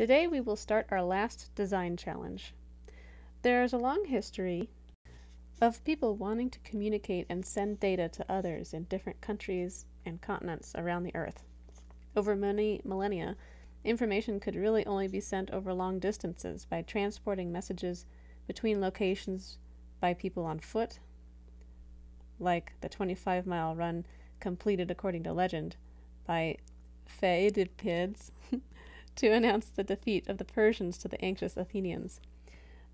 Today we will start our last design challenge. There is a long history of people wanting to communicate and send data to others in different countries and continents around the Earth. Over many millennia, information could really only be sent over long distances by transporting messages between locations by people on foot, like the 25 mile run completed according to legend by Pheidippides to announce the defeat of the Persians to the anxious Athenians,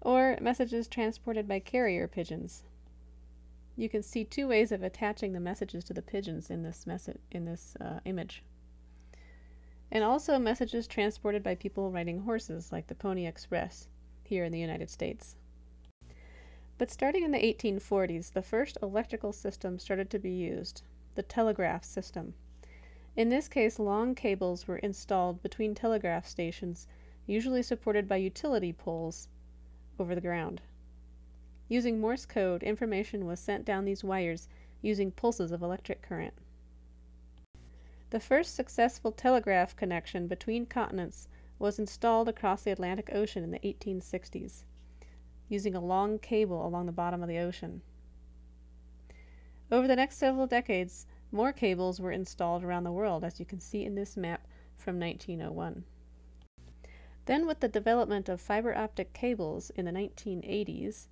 or messages transported by carrier pigeons. You can see two ways of attaching the messages to the pigeons in this message in this uh, image. And also messages transported by people riding horses like the Pony Express here in the United States. But starting in the 1840s, the first electrical system started to be used, the telegraph system. In this case, long cables were installed between telegraph stations, usually supported by utility poles over the ground. Using Morse code, information was sent down these wires using pulses of electric current. The first successful telegraph connection between continents was installed across the Atlantic Ocean in the 1860s, using a long cable along the bottom of the ocean. Over the next several decades, more cables were installed around the world, as you can see in this map from 1901. Then, with the development of fiber optic cables in the 1980s,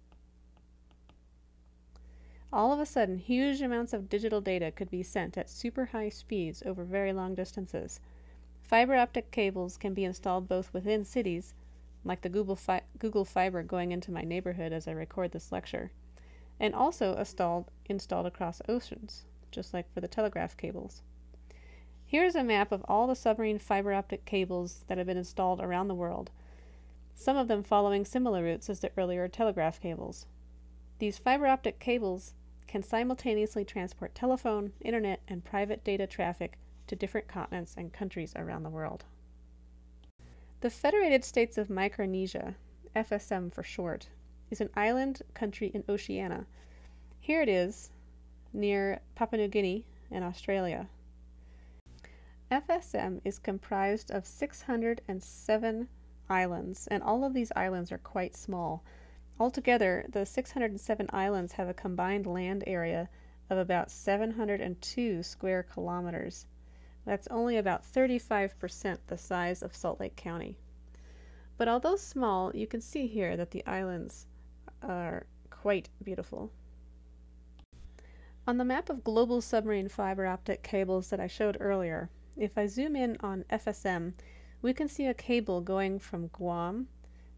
all of a sudden, huge amounts of digital data could be sent at super high speeds over very long distances. Fiber optic cables can be installed both within cities, like the Google, fi Google Fiber going into my neighborhood as I record this lecture, and also installed, installed across oceans just like for the telegraph cables. Here's a map of all the submarine fiber optic cables that have been installed around the world, some of them following similar routes as the earlier telegraph cables. These fiber optic cables can simultaneously transport telephone, internet, and private data traffic to different continents and countries around the world. The Federated States of Micronesia, FSM for short, is an island country in Oceania. Here it is, near Papua New Guinea and Australia. FSM is comprised of 607 islands, and all of these islands are quite small. Altogether, the 607 islands have a combined land area of about 702 square kilometers. That's only about 35% the size of Salt Lake County. But although small, you can see here that the islands are quite beautiful. On the map of global submarine fiber optic cables that I showed earlier, if I zoom in on FSM, we can see a cable going from Guam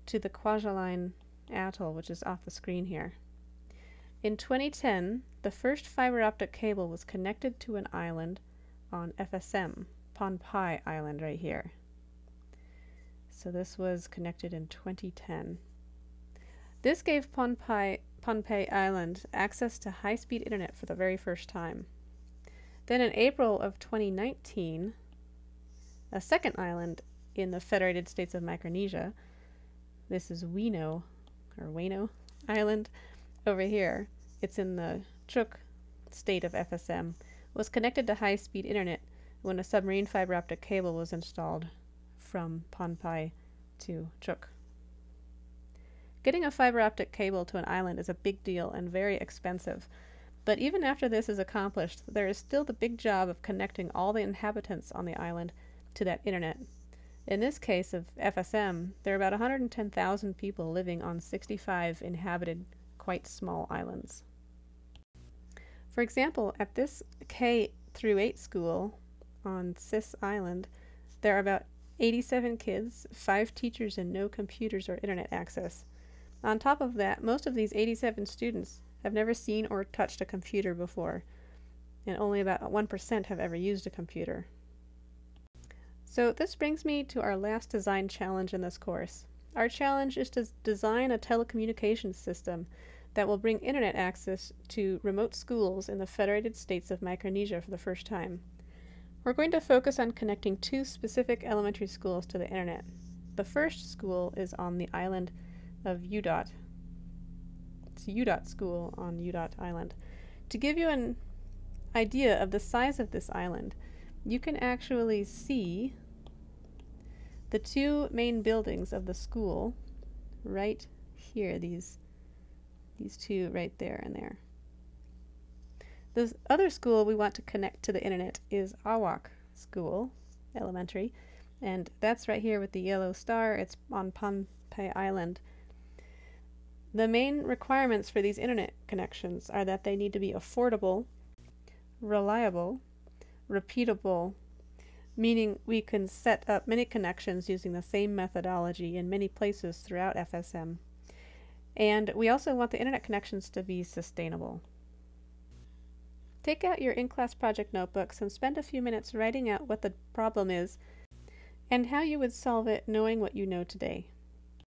to the Kwajalein Atoll, which is off the screen here. In 2010, the first fiber optic cable was connected to an island on FSM, Pohnpei Island right here. So this was connected in 2010. This gave Pohnpei Pohnpei Island access to high speed internet for the very first time. Then in April of 2019, a second island in the Federated States of Micronesia, this is Weno, or Weno Island, over here, it's in the Chuuk state of FSM, was connected to high speed internet when a submarine fiber optic cable was installed from Pohnpei to Chuuk. Getting a fiber optic cable to an island is a big deal and very expensive. But even after this is accomplished, there is still the big job of connecting all the inhabitants on the island to that internet. In this case of FSM, there are about 110,000 people living on 65 inhabited, quite small islands. For example, at this K through 8 school on Sis Island, there are about 87 kids, 5 teachers, and no computers or internet access. On top of that, most of these 87 students have never seen or touched a computer before, and only about 1% have ever used a computer. So this brings me to our last design challenge in this course. Our challenge is to design a telecommunications system that will bring internet access to remote schools in the Federated States of Micronesia for the first time. We're going to focus on connecting two specific elementary schools to the internet. The first school is on the island of Udot. It's Udot School on Udot Island. To give you an idea of the size of this island, you can actually see The two main buildings of the school, right here, these, these two right there and there. The other school we want to connect to the internet is Awak School Elementary, and that's right here with the yellow star. It's on Pohnpei Island. The main requirements for these internet connections are that they need to be affordable, reliable, repeatable, meaning we can set up many connections using the same methodology in many places throughout FSM. And we also want the internet connections to be sustainable. Take out your in-class project notebooks and spend a few minutes writing out what the problem is and how you would solve it knowing what you know today.